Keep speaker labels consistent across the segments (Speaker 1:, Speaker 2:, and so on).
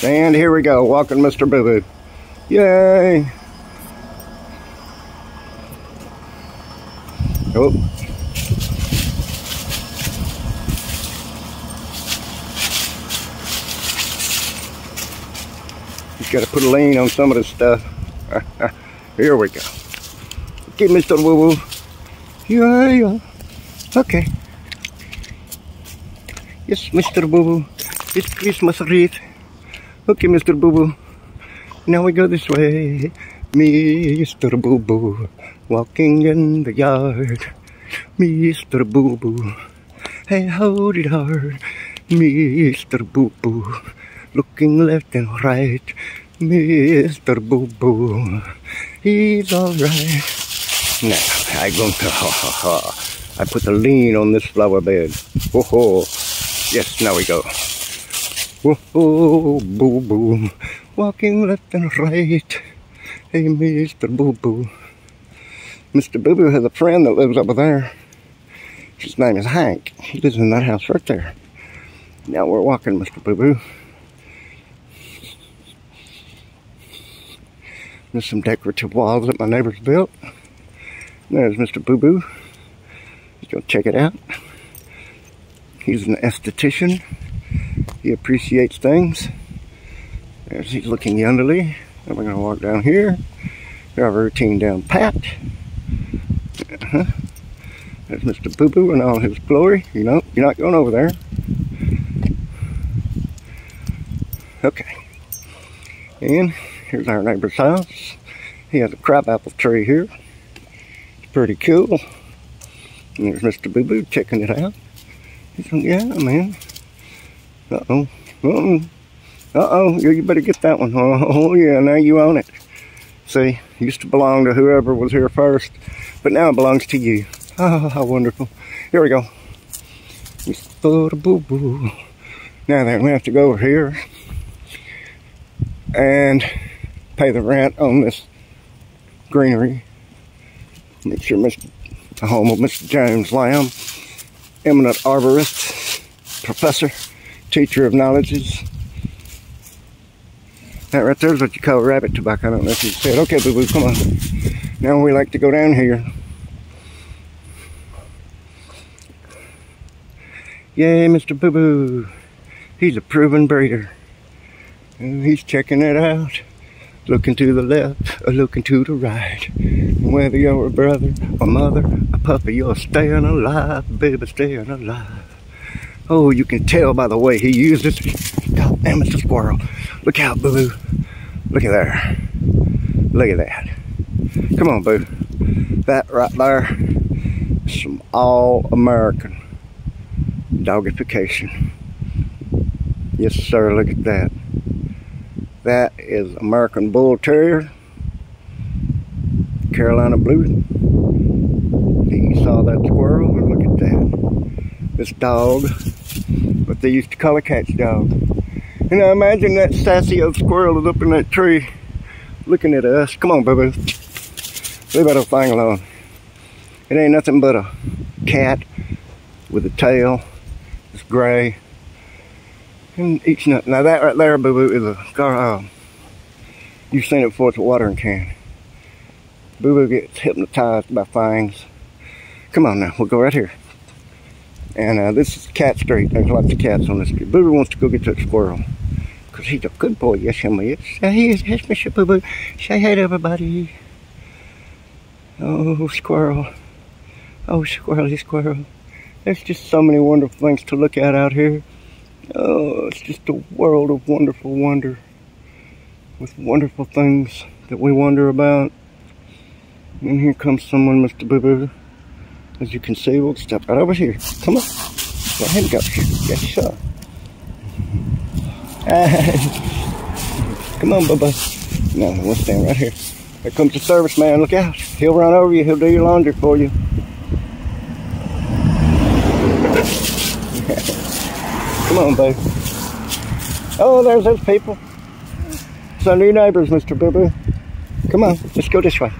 Speaker 1: And here we go, walking Mr. Boo Boo. Yay! Oh. Just got to put a lane on some of this stuff. Here we go. Okay, Mr. Boo Boo. Yeah. Okay. Yes, Mr. Boo Boo. It's Christmas wreath. Okay, Mr. Boo Boo. Now we go this way. Mr. Boo Boo. Walking in the yard. Mr. Boo Boo. Hey, hold it hard. Mr. Boo Boo. Looking left and right. Mr. Boo Boo. He's alright. Now, I'm going to ha ha ha. I put the lien on this flower bed. Ho ho. Yes, now we go. Whoa, boo boo, walking left and right. Hey, Mr. Boo Boo. Mr. Boo Boo has a friend that lives over there. His name is Hank. He lives in that house right there. Now we're walking, Mr. Boo Boo. There's some decorative walls that my neighbors built. There's Mr. Boo Boo. Go check it out. He's an esthetician. He appreciates things. There's he's looking yonderly. And we're gonna walk down here. Got our routine down pat. Uh -huh. There's Mr. Boo Boo in all his glory. You know, you're not going over there. Okay. And here's our neighbor's house. He has a crabapple tree here. It's pretty cool. And there's Mr. Boo Boo checking it out. He's like, yeah, man. Uh-oh. Uh-oh. Uh-oh. You better get that one. Oh, yeah. Now you own it. See, used to belong to whoever was here first, but now it belongs to you. Oh, how wonderful. Here we go. Boo boo. Now then, we have to go over here and pay the rent on this greenery. Make sure Mr. the home of Mr. James Lamb eminent arborist, professor, teacher of knowledges. That right there is what you call rabbit tobacco. I don't know if you said. Okay, boo boo, come on. Now we like to go down here. Yay, Mr. Boo Boo. He's a proven breeder. And he's checking it out. Looking to the left or looking to the right. Whether you're a brother, a mother, a puppy, you're staying alive, baby, staying alive. Oh, you can tell by the way he uses it. God damn, it's a squirrel. Look out, Boo. Look at there. Look at that. Come on, Boo. That right there is some all-American dogification. Yes, sir, look at that. That is American Bull Terrier. Carolina Blue. You saw that squirrel, look at that. This dog, what they used to call a cat's dog. And I imagine that sassy old squirrel is up in that tree looking at us. Come on, boo-boo. Leave that old thing alone. It ain't nothing but a cat with a tail. It's gray. And eats nothing. Now that right there, boo-boo, is a gar uh, You've seen it before, it's a watering can. Boo Boo gets hypnotized by things. Come on now, we'll go right here. And uh, this is Cat Street. There's lots of cats on the street. Boo Boo wants to go get that squirrel. Because he's a good boy. Yes, he is. He is. Yes, Mr. Boo Boo. Say hi to everybody. Oh, squirrel. Oh, squirrely squirrel. There's just so many wonderful things to look at out here. Oh, it's just a world of wonderful wonder. With wonderful things that we wonder about. And here comes someone, Mr. Boo Boo. As you can see, we'll step right over here. Come on. Go ahead and go. Yes, sir. Come on, Boo. No, we'll stand right here. Here comes the service man. Look out. He'll run over you. He'll do your laundry for you. Come on, babe. Oh, there's those people. Our new neighbors, Mr. Boo Boo. Come on, let's go this way.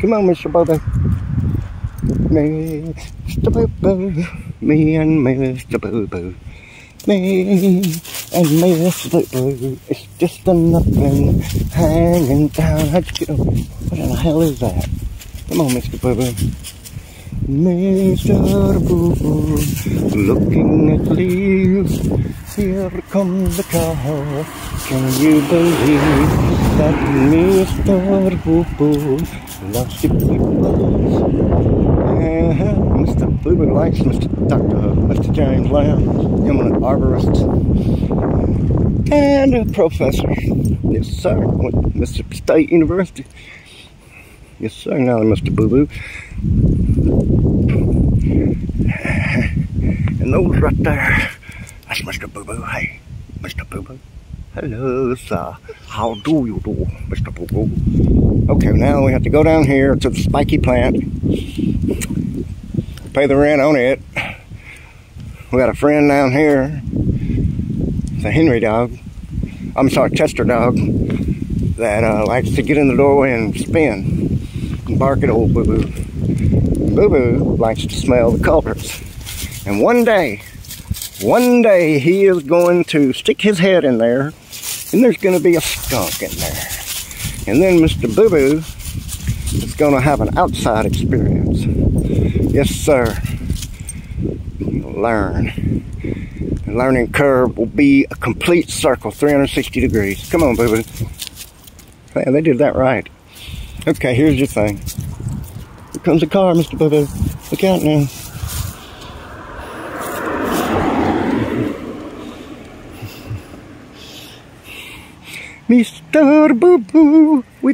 Speaker 1: Come on, Mr. Boo Boo. Mr. Boo Boo. Me and Mr. Boo Boo. Me And Mr. Blue is just a nothing hanging down. How'd you get over? What in the hell is that? Come on, Mr. Boo Boo. Mr. Boo Boo, looking at leaves. Here comes the car. Can you believe that Mr. Boo Boo loves to people? Mr. Boo likes Mr. Dr. Mr. James Lamb. An arborist and a professor. Yes, sir. To Mississippi State University. Yes, sir. Now, Mr. Boo Boo. And those right there, that's Mr. Boo Boo. Hey, Mr. Boo Boo. Hello, sir. How do you do, Mr. Boo Boo? Okay, now we have to go down here to the spiky plant, pay the rent on it. We got a friend down here, it's a Henry dog. I'm sorry, Chester dog, that uh, likes to get in the doorway and spin and bark at old Boo Boo. Boo Boo likes to smell the culprits. And one day, one day he is going to stick his head in there and there's going to be a skunk in there. And then Mr. Boo Boo is going to have an outside experience. Yes, sir. Learn. The learning curve will be a complete circle, 360 degrees. Come on, Boo Boo. Man, they did that right. Okay, here's your thing. Here comes the car, Mr. Boo Boo. Look out now. Mr. Boo Boo, we